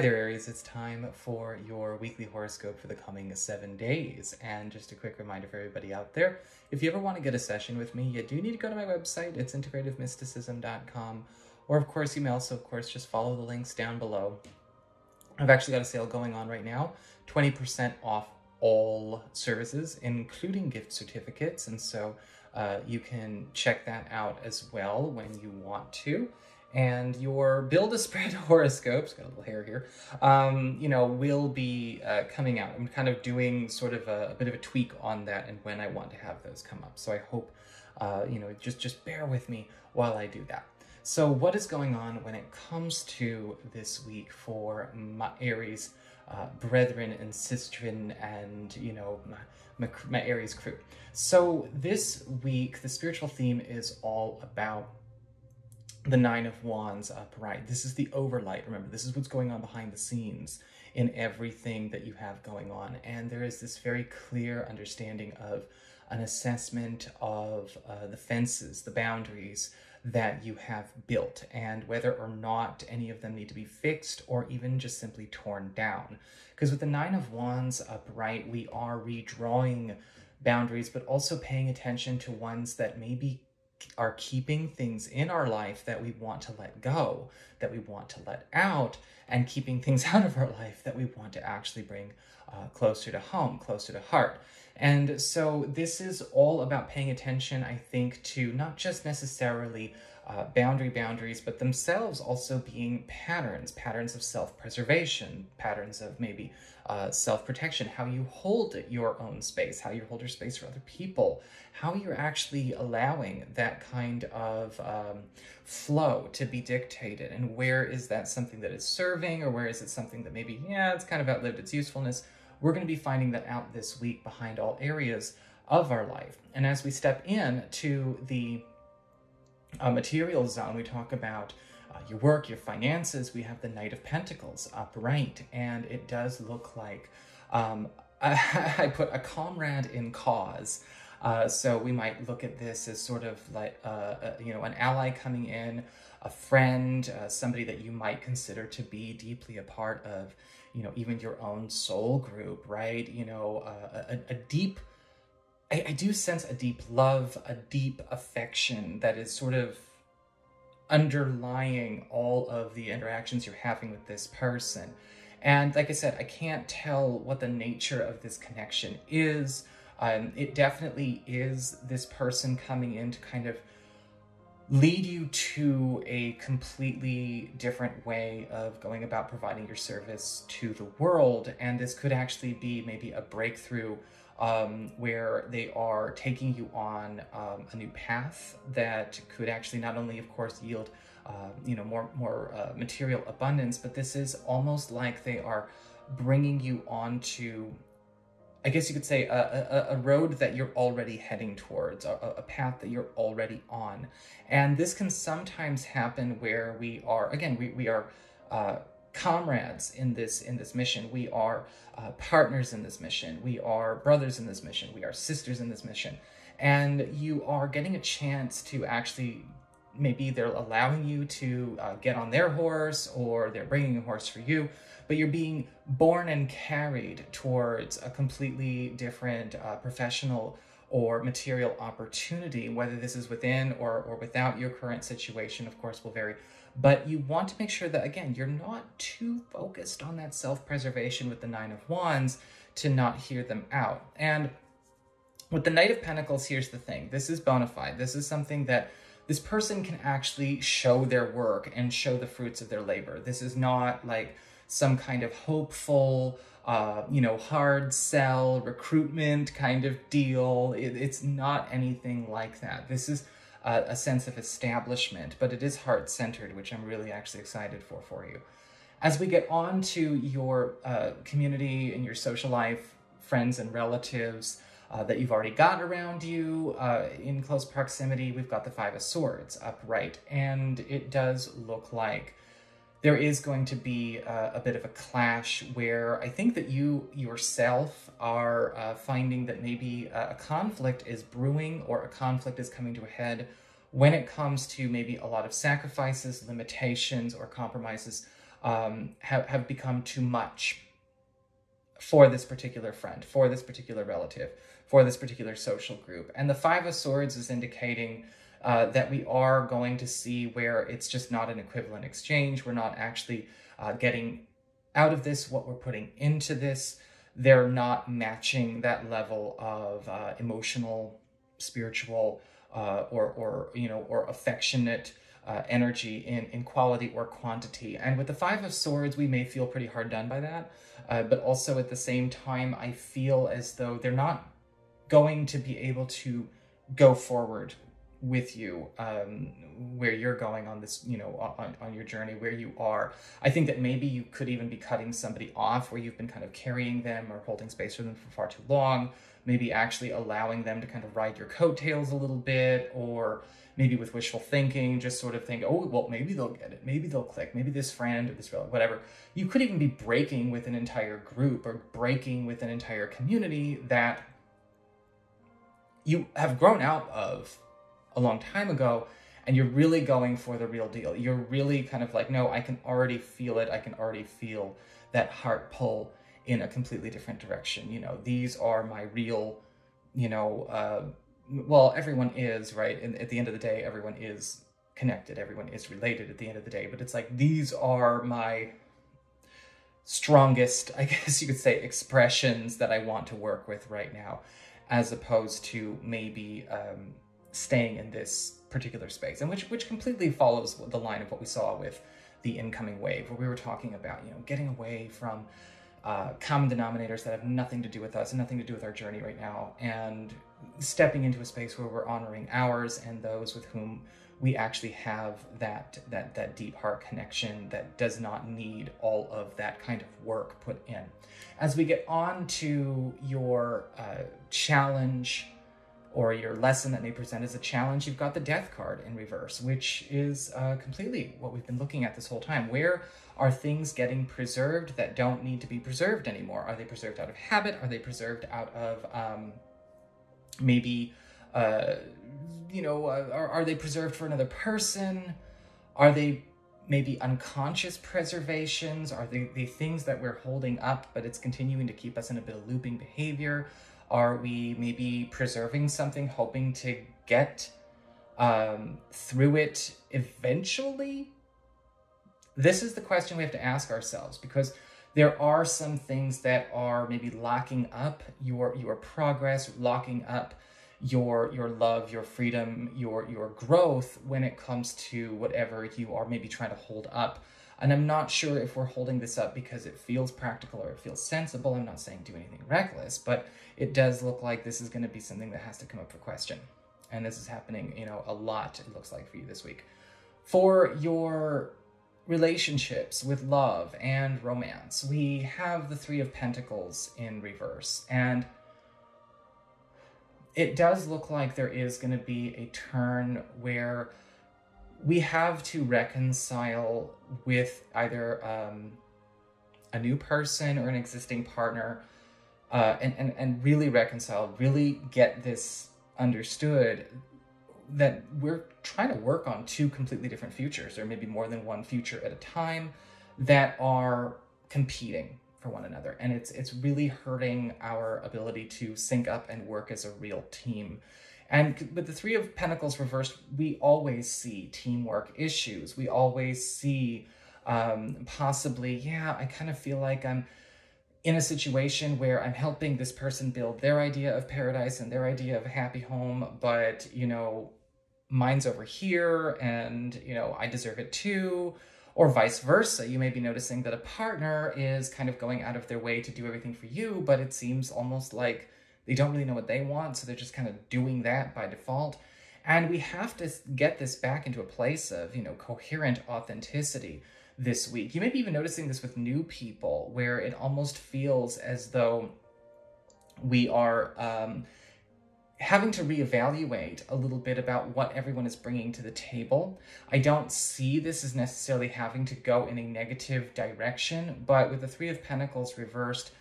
Aries, it's time for your weekly horoscope for the coming seven days. And just a quick reminder for everybody out there if you ever want to get a session with me, you do need to go to my website. It's integrativemysticism.com. Or, of course, you may also, of course, just follow the links down below. I've actually got a sale going on right now 20% off all services, including gift certificates. And so uh, you can check that out as well when you want to and your build a spread horoscopes got a little hair here um, you know will be uh, coming out. I'm kind of doing sort of a, a, bit of a tweak on that and when i want to have those come up. So i hope uh, you know just just bear with me while i do that. So what is going on when it comes to this week for my aries uh, brethren and sistren and you know my, my, my aries crew? So this week the spiritual theme is all about the Nine of Wands upright. This is the overlight. Remember, this is what's going on behind the scenes in everything that you have going on. And there is this very clear understanding of an assessment of uh, the fences, the boundaries that you have built, and whether or not any of them need to be fixed or even just simply torn down. Because with the Nine of Wands upright, we are redrawing boundaries, but also paying attention to ones that may be are keeping things in our life that we want to let go, that we want to let out, and keeping things out of our life that we want to actually bring uh, closer to home, closer to heart. And so this is all about paying attention, I think, to not just necessarily uh, boundary boundaries, but themselves also being patterns, patterns of self-preservation, patterns of maybe uh, self-protection, how you hold your own space, how you hold your space for other people, how you're actually allowing that kind of um, flow to be dictated, and where is that something that is serving, or where is it something that maybe, yeah, it's kind of outlived its usefulness. We're going to be finding that out this week behind all areas of our life. And as we step in to the uh, material zone, we talk about uh, your work, your finances. We have the Knight of Pentacles upright, and it does look like um, I, put a comrade in cause. Uh, so we might look at this as sort of like, uh, uh, you know, an ally coming in, a friend, uh, somebody that you might consider to be deeply a part of, you know, even your own soul group, right? You know, a, a deep I, I do sense a deep love, a deep affection that is sort of underlying all of the interactions you're having with this person. And like I said, I can't tell what the nature of this connection is. Um, it definitely is this person coming in to kind of lead you to a completely different way of going about providing your service to the world. And this could actually be maybe a breakthrough um, where they are taking you on um, a new path that could actually not only, of course, yield uh, you know more more uh, material abundance, but this is almost like they are bringing you onto I guess you could say a, a, a, road that you're already heading towards, a, a, path that you're already on. And this can sometimes happen where we are, again, we, we are uh, comrades in this in this mission. We are uh, partners in this mission. We are brothers in this mission. We are sisters in this mission. And you are getting a chance to actually maybe they're allowing you to uh, get on their horse or they're bringing a horse for you, but you're being born and carried towards a completely different uh, professional or material opportunity, whether this is within or, or without your current situation, of course, will vary. But you want to make sure that, again, you're not too focused on that self-preservation with the Nine of Wands to not hear them out. And with the Knight of Pentacles, here's the thing. This is bona fide. This is something that this person can actually show their work and show the fruits of their labor. This is not like some kind of hopeful, uh, you know, hard sell recruitment kind of deal. It, it's not anything like that. This is uh, a sense of establishment, but it is heart-centered, which I'm really actually excited for for you. As we get on to your uh, community and your social life, friends and relatives uh, that you've already got around you uh, in close proximity, we've got the Five of Swords upright, and it does look like there is going to be a, a, bit of a clash where I think that you yourself are uh, finding that maybe a conflict is brewing or a conflict is coming to a head when it comes to maybe a lot of sacrifices, limitations, or compromises um, have, have become too much for this particular friend, for this particular relative, for this particular social group. And the Five of Swords is indicating uh, that we are going to see where it's just not an equivalent exchange. We're not actually uh, getting out of this what we're putting into this. They're not matching that level of uh, emotional, spiritual, uh, or or you know, or affectionate uh, energy in in quality or quantity. And with the Five of Swords, we may feel pretty hard done by that. Uh, but also at the same time, I feel as though they're not going to be able to go forward with you um, where you're going on this, you know, on, on your journey, where you are. I think that maybe you could even be cutting somebody off where you've been kind of carrying them or holding space for them for far too long, maybe actually allowing them to kind of ride your coattails a little bit, or maybe with wishful thinking, just sort of think, oh, well, maybe they'll get it. Maybe they'll click. Maybe this friend or this relative, whatever. You could even be breaking with an entire group or breaking with an entire community that you have grown out of a long time ago and you're really going for the real deal. You're really kind of like, no, I can already feel it. I can already feel that heart pull in a completely different direction. You know, these are my real, you know, uh, well, everyone is, right? And at the end of the day, everyone is connected. Everyone is related at the end of the day. But it's like, these are my strongest, I guess you could say, expressions that I want to work with right now, as opposed to maybe, um, staying in this particular space, and which which completely follows the line of what we saw with the incoming wave, where we were talking about you know getting away from uh, common denominators that have nothing to do with us and nothing to do with our journey right now, and stepping into a space where we're honoring ours and those with whom we actually have that that that deep heart connection that does not need all of that kind of work put in. As we get on to your uh, challenge or your lesson that may present as a challenge, you've got the death card in reverse, which is uh, completely what we've been looking at this whole time. Where are things getting preserved that don't need to be preserved anymore? Are they preserved out of habit? Are they preserved out of um, maybe, uh, you know, uh, are, are they preserved for another person? Are they maybe unconscious preservations? Are they, they things that we're holding up, but it's continuing to keep us in a bit of looping behavior? Are we maybe preserving something, hoping to get um, through it eventually? This is the question we have to ask ourselves because there are some things that are maybe locking up your your progress, locking up your your love, your freedom, your your growth when it comes to whatever you are maybe trying to hold up. And I'm not sure if we're holding this up because it feels practical or it feels sensible. I'm not saying do anything reckless, but it does look like this is going to be something that has to come up for question. And this is happening, you know, a lot, it looks like, for you this week. For your relationships with love and romance, we have the Three of Pentacles in reverse. And it does look like there is going to be a turn where we have to reconcile with either um, a new person or an existing partner uh, and, and, and really reconcile, really get this understood that we're trying to work on two completely different futures, or maybe more than one future at a time, that are competing for one another. And it's it's really hurting our ability to sync up and work as a real team. And with the Three of Pentacles reversed, we always see teamwork issues. We always see um, possibly, yeah, I kind of feel like I'm in a situation where I'm helping this person build their idea of paradise and their idea of a happy home, but, you know, mine's over here and, you know, I deserve it too. Or vice versa. You may be noticing that a partner is kind of going out of their way to do everything for you, but it seems almost like they don't really know what they want, so they're just kind of doing that by default. And we have to get this back into a place of, you know, coherent authenticity this week. You may be even noticing this with new people, where it almost feels as though we are um, having to reevaluate a little bit about what everyone is bringing to the table. I don't see this as necessarily having to go in a negative direction, but with the Three of Pentacles reversed,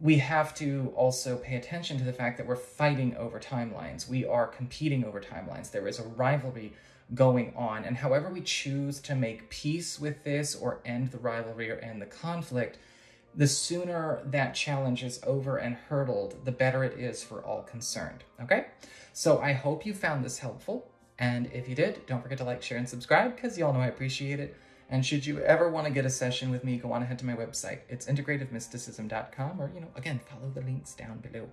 we have to also pay attention to the fact that we're fighting over timelines. We are competing over timelines. There is a rivalry going on. And however we choose to make peace with this or end the rivalry or end the conflict, the sooner that challenge is over and hurdled, the better it is for all concerned. Okay? So I hope you found this helpful. And if you did, don't forget to like, share, and subscribe because you all know I appreciate it. And should you ever want to get a session with me, go on ahead to my website. It's integrativemysticism.com or, you know, again, follow the links down below.